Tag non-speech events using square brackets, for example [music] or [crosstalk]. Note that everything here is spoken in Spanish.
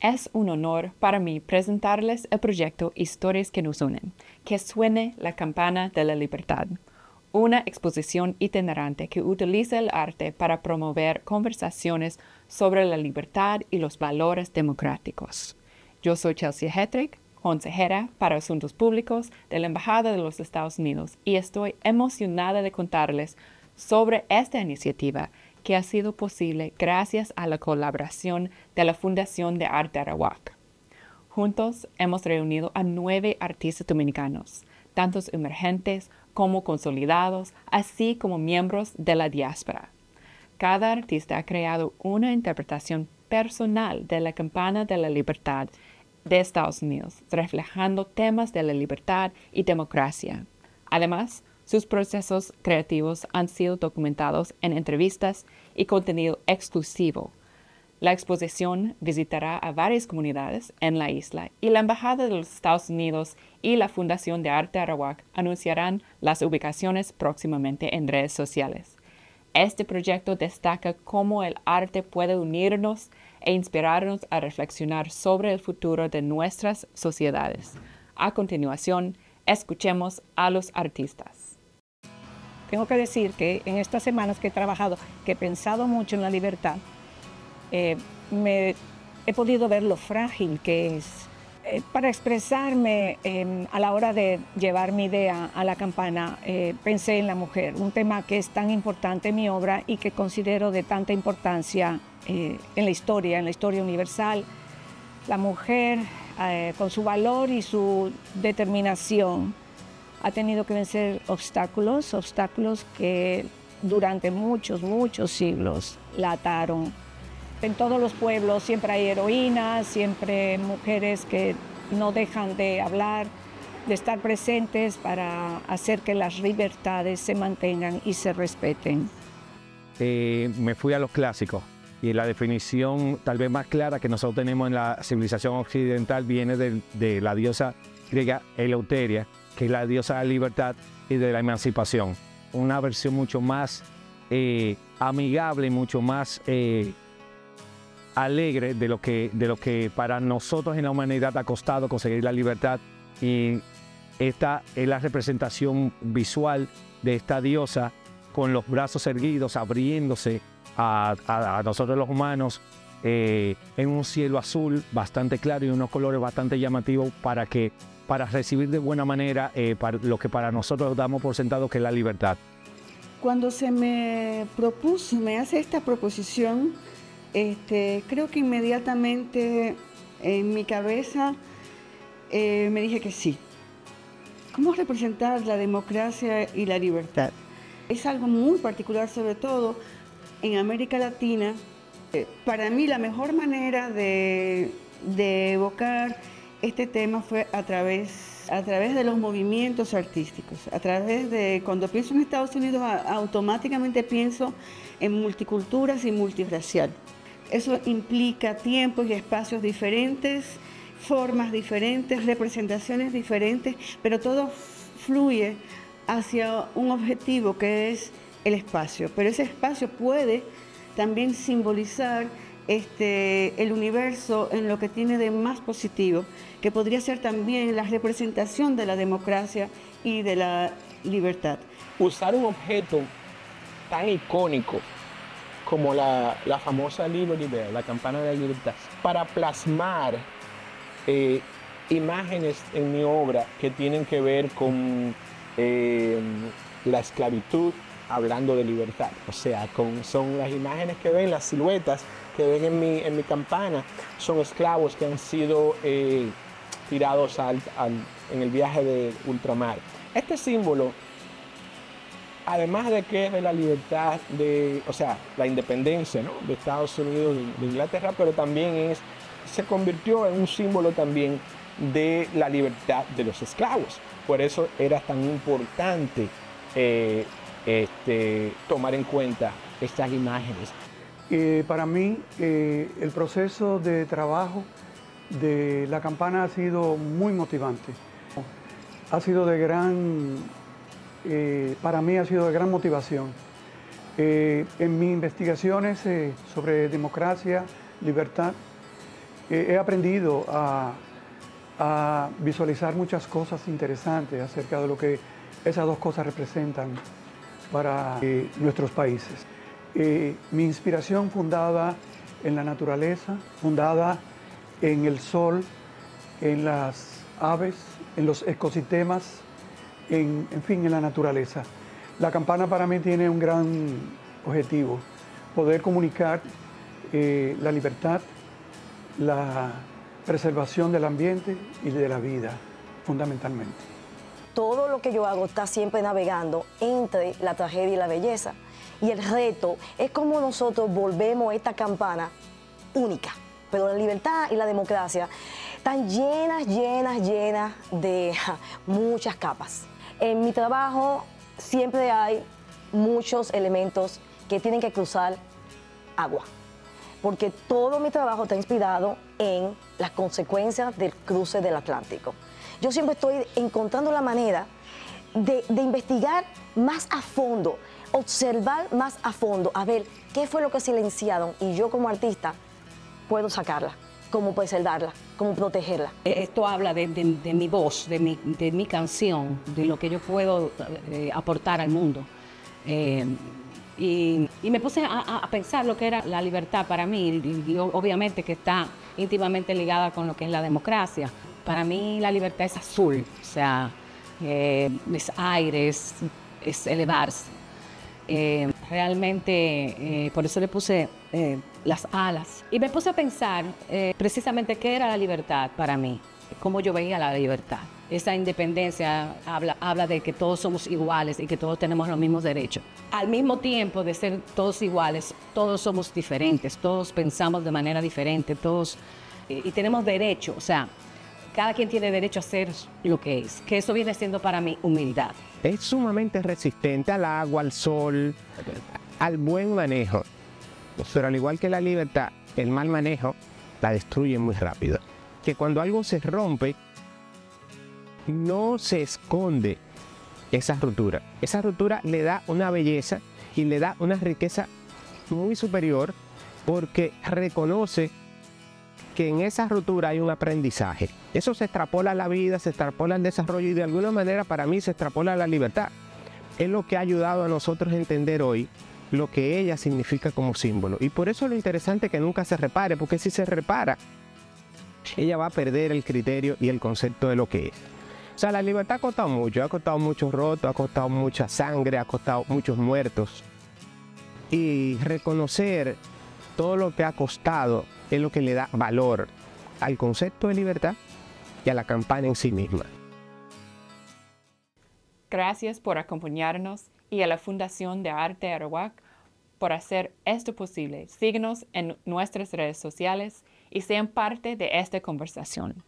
Es un honor para mí presentarles el proyecto Historias que nos unen, que suene la campana de la libertad, una exposición itinerante que utiliza el arte para promover conversaciones sobre la libertad y los valores democráticos. Yo soy Chelsea Hetrick, consejera para Asuntos Públicos de la Embajada de los Estados Unidos y estoy emocionada de contarles sobre esta iniciativa que ha sido posible gracias a la colaboración de la Fundación de Arte Arawak. Juntos hemos reunido a nueve artistas dominicanos, tantos emergentes como consolidados, así como miembros de la diáspora. Cada artista ha creado una interpretación personal de la campana de la libertad de Estados Unidos, reflejando temas de la libertad y democracia. Además, sus procesos creativos han sido documentados en entrevistas y contenido exclusivo. La exposición visitará a varias comunidades en la isla y la Embajada de los Estados Unidos y la Fundación de Arte Arawak anunciarán las ubicaciones próximamente en redes sociales. Este proyecto destaca cómo el arte puede unirnos e inspirarnos a reflexionar sobre el futuro de nuestras sociedades. A continuación, escuchemos a los artistas. Tengo que decir que en estas semanas que he trabajado, que he pensado mucho en la libertad, eh, me he podido ver lo frágil que es. Eh, para expresarme em, a la hora de llevar mi idea a la campana, eh, pensé en la mujer, un tema que es tan importante en mi obra y que considero de tanta importancia en la historia, en la historia universal. La mujer, con su valor y su determinación, ha tenido que vencer obstáculos, obstáculos que durante muchos, muchos siglos la ataron. En todos los pueblos siempre hay heroínas, siempre mujeres que no dejan de hablar, de estar presentes para hacer que las libertades se mantengan y se respeten. Eh, me fui a los clásicos y la definición tal vez más clara que nosotros tenemos en la civilización occidental viene de, de la diosa griega Eleuteria, que es la diosa de la libertad y de la emancipación. Una versión mucho más eh, amigable, mucho más eh, alegre de lo, que, de lo que para nosotros en la humanidad ha costado conseguir la libertad. Y esta es la representación visual de esta diosa con los brazos erguidos, abriéndose a, nosotros los humanos eh, en un cielo azul bastante claro y unos colores bastante llamativos para que para recibir de buena manera eh, lo que para nosotros damos por sentado que es la libertad. Cuando se me propuso, me hace esta proposición, este, creo que inmediatamente en mi cabeza eh, me dije que sí. ¿Cómo representar la democracia y la libertad? Es algo muy particular, sobre todo en América Latina. Eh, para mí la mejor manera de, de evocar este tema fue a través, a través de los movimientos artísticos, a través de, cuando pienso en Estados Unidos, automáticamente pienso en multiculturas y multiracial. Eso implica tiempos y espacios diferentes, formas diferentes, representaciones diferentes, pero todo fluye hacia un objetivo que es el espacio. Pero ese espacio puede también simbolizar este, el universo en lo que tiene de más positivo, que podría ser también la representación de la democracia y de la libertad. Usar un objeto tan icónico como la, famosa Liberty Bell, la campana de la libertad, para plasmar eh, imágenes en mi obra que tienen que ver con eh, la esclavitud, hablando de libertad. O sea, son las imágenes que ven, las siluetas que ven en mi, en mi campana, son esclavos que han sido eh, tirados en el viaje de ultramar. Este símbolo, además de que es de la libertad, de, o sea, la independencia de Estados Unidos, de, Inglaterra, pero también es, se convirtió en un símbolo también de la libertad de los esclavos. Por eso era tan importante eh, este, tomar en cuenta estas imágenes. Eh, para mí, eh, el proceso de trabajo de la campana ha sido muy motivante. Ha sido de gran, eh, para mí ha sido de gran motivación. en mis investigaciones sobre democracia, libertad, he aprendido a, visualizar muchas cosas interesantes acerca de lo que esas dos cosas representan para eh, nuestros países. Eh, mi inspiración fundada en la naturaleza, fundada en el sol, en las aves, en los ecosistemas, en, fin, en la naturaleza. La campana para mí tiene un gran objetivo, poder comunicar eh, la libertad, la preservación del ambiente y de la vida, fundamentalmente. Todo lo que yo hago está siempre navegando entre la tragedia y la belleza. Y el reto es cómo nosotros volvemos esta campana única. Pero la libertad y la democracia están llenas, llenas, llenas de [laughs] muchas capas. En mi trabajo siempre hay muchos elementos que tienen que cruzar agua, porque todo mi trabajo está inspirado en las consecuencias del cruce del Atlántico. Yo siempre estoy encontrando la manera de, investigar más a fondo, observar más a fondo, a ver qué fue lo que silenciaron y yo como artista puedo sacarla, cómo preservarla, cómo protegerla. Eh, esto habla de, mi voz, de mi, de mi, canción, de lo que yo puedo eh, aportar al mundo. Eh, y, me puse a, pensar lo que era la libertad para mí, y, obviamente que está íntimamente ligada con lo que es la democracia. Para mí la libertad es azul, o sea, es aire, es, elevarse. realmente, por eso le puse las alas. Y me puse a pensar eh, precisamente qué era la libertad para mí, cómo yo veía la libertad. Esa independencia habla, de que todos somos iguales y que todos tenemos los mismos derechos. Al mismo tiempo de ser todos iguales, todos somos diferentes, todos pensamos de manera diferente, todos eh, y tenemos derecho, o sea, cada quien tiene derecho a ser lo que es, que eso viene siendo para mí humildad. Es sumamente resistente al agua, al sol, al buen manejo. Pero al igual que la libertad, el mal manejo la destruye muy rápido. Que cuando algo se rompe, no se esconde esa ruptura. Esa ruptura le da una belleza y le da una riqueza muy superior porque reconoce que en esa ruptura hay un aprendizaje. Eso se extrapola a la vida, se extrapola al desarrollo y de alguna manera para mí se extrapola a la libertad. Es lo que ha ayudado a nosotros a entender hoy lo que ella significa como símbolo. Y por eso lo interesante es que nunca se repare, porque si se repara, ella va a perder el criterio y el concepto de lo que es. O sea, la libertad ha costado mucho, ha costado mucho roto, ha costado mucha sangre, ha costado muchos muertos. Y reconocer todo lo que ha costado es lo que le da valor al concepto de libertad y a la campaña en sí misma. Gracias por acompañarnos y a la Fundación de Arte Arawak por hacer esto posible. Síguenos en nuestras redes sociales y sean parte de esta conversación.